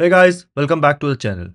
Hey guys, welcome back to the channel.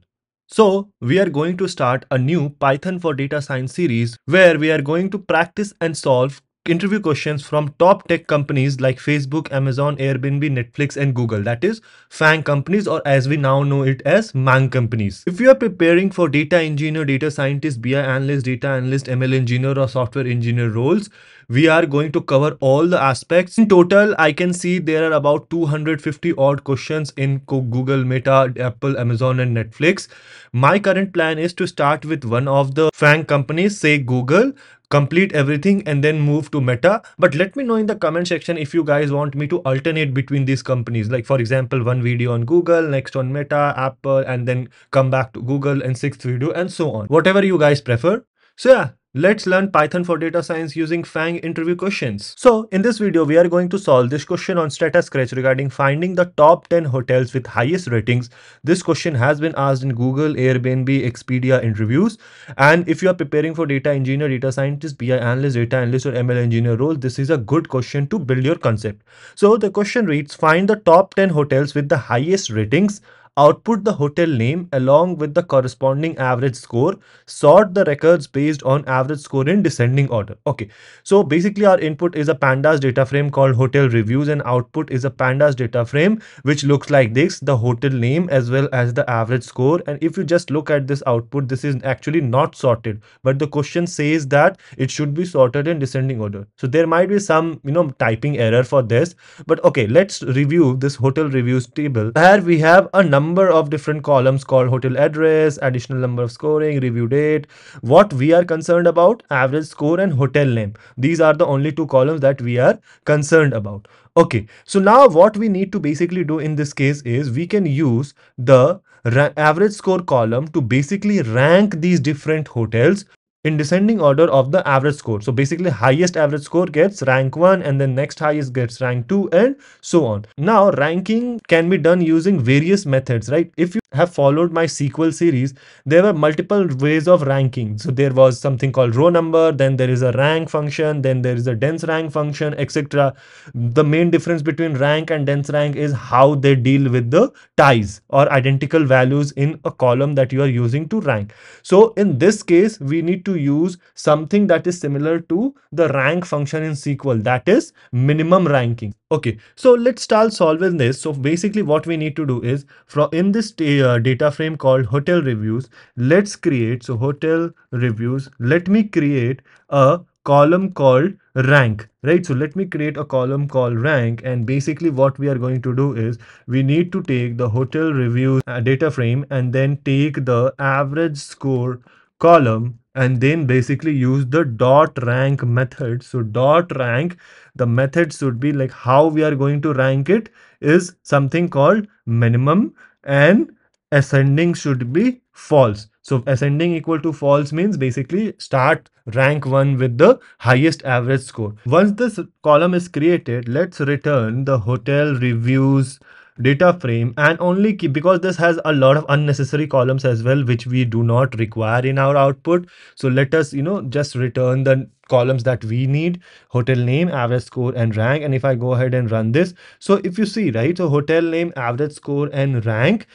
So, we are going to start a new Python for Data Science series where we are going to practice and solve interview questions from top tech companies like Facebook, Amazon, Airbnb, Netflix, and Google. That is FAANG companies, or as we now know it as MAANG companies. If you are preparing for data engineer, data scientist, BI analyst, data analyst, ML engineer, or software engineer roles, we are going to cover all the aspects. In total, I can see there are about 250 odd questions in Google, Meta, Apple, Amazon, and Netflix. My current plan is to start with one of the FAANG companies, say Google, complete everything and then move to meta. But let me know in the comment section if you guys want me to alternate between these companies. Like for example one video on google next on meta apple and then come back to google and sixth video and so on. Whatever you guys prefer. So yeah Let's learn Python for data science using FAANG interview questions. So in this video, we are going to solve this question on StrataScratch regarding finding the top 10 hotels with highest ratings. This question has been asked in Google, Airbnb, Expedia interviews. And if you are preparing for data engineer, data scientist, BI analyst, data analyst or ML engineer role, this is a good question to build your concept. So the question reads, find the top 10 hotels with the highest ratings output the hotel name along with the corresponding average score, sort the records based on average score in descending order. Okay, so basically our input is a pandas data frame called hotel reviews and output is a pandas data frame which looks like this, the hotel name as well as the average score. And if you just look at this output, this is actually not sorted, but the question says that it should be sorted in descending order. So there might be some, you know, typing error for this, but okay, let's review this hotel reviews table. Here we have a number number of different columns called hotel address, additional number of scoring, review date. What we are concerned about, average score and hotel name. These are the only two columns that we are concerned about. Okay, so now what we need to basically do in this case is we can use the average score column to basically rank these different hotels in descending order of the average score. So basically highest average score gets rank 1 and then next highest gets rank 2 and so on. Now ranking can be done using various methods, right? If you have followed my SQL series, there were multiple ways of ranking. So there was something called row number, then there is a rank function, then there is a dense rank function, etc. The main difference between rank and dense rank is how they deal with the ties or identical values in a column that you are using to rank. So in this case, we need to use something that is similar to the rank function in SQL, that is minimum ranking. Okay, so let's start solving this. So basically what we need to do is from in this uh, data frame called hotel reviews, let's create, so hotel reviews, let me create a column called rank right so let me create a column called rank and basically what we are going to do is we need to take the hotel reviews uh, data frame and then take the average score column and then basically use the dot rank method. So dot rank the method should be like how we are going to rank it is something called minimum and ascending should be false. So ascending equal to false means basically start rank 1 with the highest average score. Once this column is created let's return the hotel reviews data frame and only keep because this has a lot of unnecessary columns as well which we do not require in our output. So let us you know just return the columns that we need hotel name average score and rank. And if i go ahead and run this so if you see right so hotel name average score and rank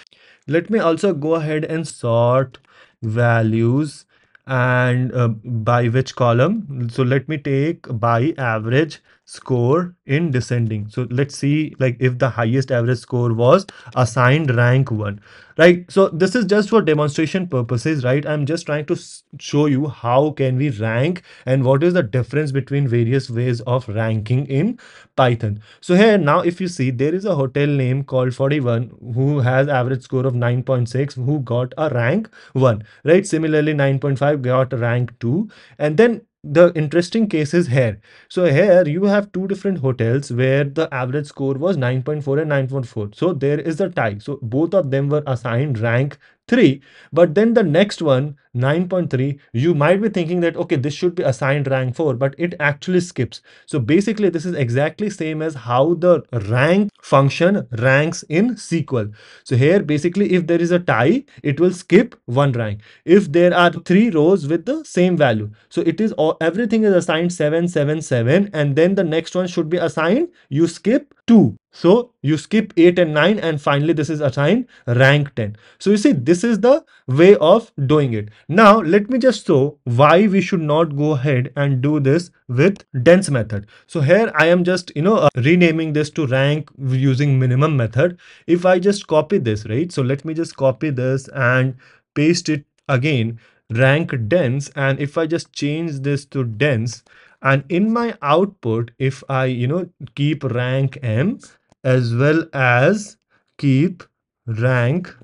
let me also go ahead and sort values and uh, by which column. So let me take by average score in descending. So let's see like if the highest average score was assigned rank 1 right? So this is just for demonstration purposes right? I'm just trying to show you how can we rank and what is the difference between various ways of ranking in python. So here now if you see there is a hotel name called 41 who has average score of 9.6 who got a rank 1 right? Similarly 9.5 got a rank 2 and then the interesting case is here. So here you have two different hotels where the average score was 9.4 and 9.4. So there is a tie. So both of them were assigned rank 3 but then the next one 9.3 you might be thinking that okay this should be assigned rank 4 but it actually skips. So basically this is exactly same as how the rank function ranks in SQL so here basically if there is a tie it will skip one rank. If there are three rows with the same value. So it is all everything is assigned 7 7 7 and then the next one should be assigned you skip 2. So you skip 8 and 9 and finally this is assigned rank 10. So you see this is the way of doing it. Now let me just show why we should not go ahead and do this with dense method. So here I am just you know uh, renaming this to rank using minimum method. If I just copy this right. So let me just copy this and paste it again rank dense and if I just change this to dense and in my output if I you know keep rank M as well as keep rank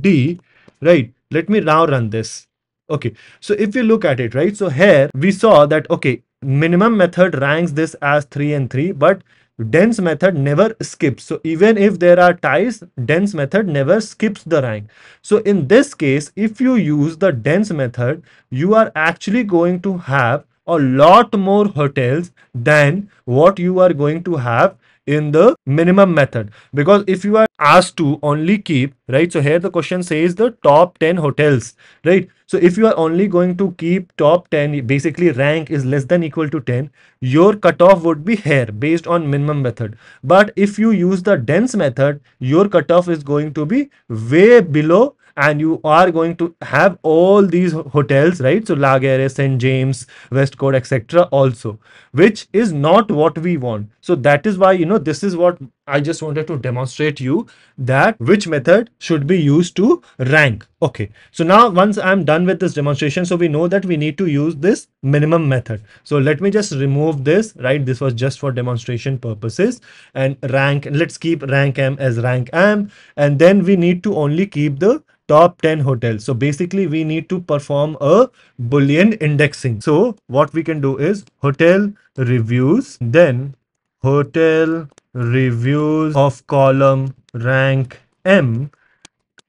D right let me now run this. Okay so if you look at it right so here we saw that okay minimum method ranks this as 3 and 3 but dense method never skips. So even if there are ties dense method never skips the rank. So in this case if you use the dense method you are actually going to have a lot more hotels than what you are going to have in the minimum method. Because if you are asked to only keep right so here the question says the top 10 hotels right? So if you are only going to keep top 10 basically rank is less than equal to 10 your cutoff would be here based on minimum method. But if you use the dense method your cutoff is going to be way below and you are going to have all these hotels right? So La st james westcourt etc also which is not what we want. So that is why you know this is what i just wanted to demonstrate you that which method should be used to rank okay so now once i'm done with this demonstration so we know that we need to use this minimum method so let me just remove this right this was just for demonstration purposes and rank let's keep rank m as rank m and then we need to only keep the top 10 hotels. So basically we need to perform a boolean indexing. So what we can do is hotel reviews, then hotel reviews of column rank M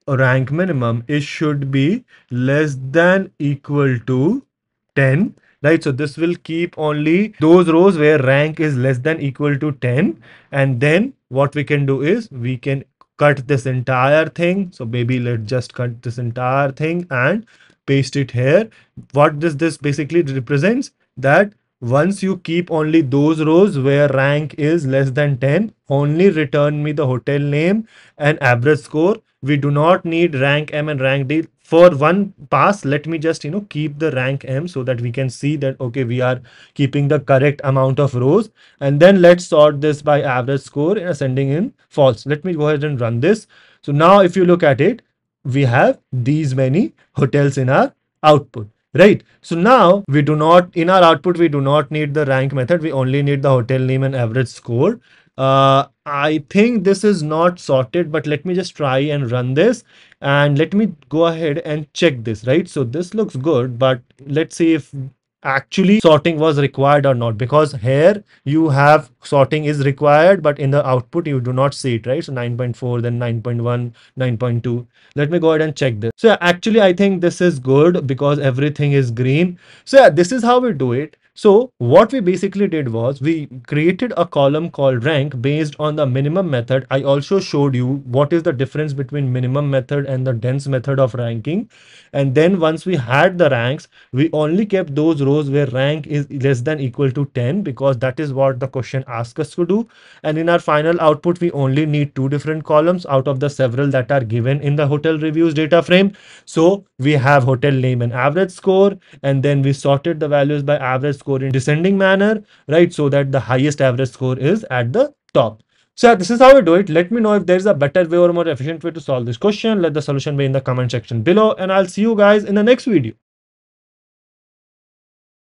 rank minimum it should be less than equal to 10 right? So this will keep only those rows where rank is less than equal to 10 and then what we can do is we can cut this entire thing. So maybe let's just cut this entire thing and paste it here. What does this basically represents? That once you keep only those rows where rank is less than 10 only return me the hotel name and average score. We do not need rank m and rank d. For one pass let me just you know keep the rank m so that we can see that okay we are keeping the correct amount of rows. And then let's sort this by average score in ascending in false. Let me go ahead and run this. So now if you look at it we have these many hotels in our output right. So now we do not in our output we do not need the rank method. We only need the hotel name and average score. Uh, I think this is not sorted, but let me just try and run this. And let me go ahead and check this, right? So this looks good, but let's see if actually sorting was required or not. Because here you have sorting is required but in the output you do not see it right? So 9.4 then 9.1 9.2 let me go ahead and check this. So actually i think this is good because everything is green. So yeah this is how we do it so what we basically did was we created a column called rank based on the minimum method. I also showed you what is the difference between minimum method and the dense method of ranking. And then once we had the ranks, we only kept those rows where rank is less than equal to 10 because that is what the question asked us to do. And in our final output, we only need two different columns out of the several that are given in the hotel reviews data frame. So we have hotel name and average score, and then we sorted the values by average score in descending manner, right? So that the highest average score is at the top. So this is how we do it. Let me know if there is a better way or more efficient way to solve this question. Let the solution be in the comment section below and I'll see you guys in the next video.